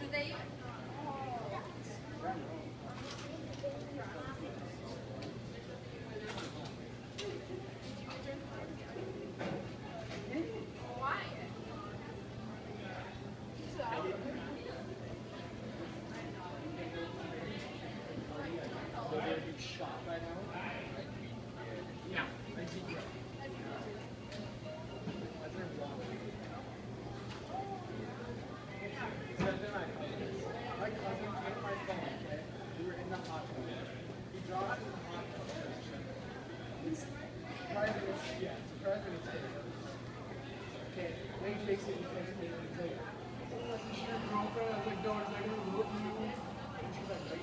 Do they handshakes and handshakes. So, I said, Roper, I went down, I went to the road,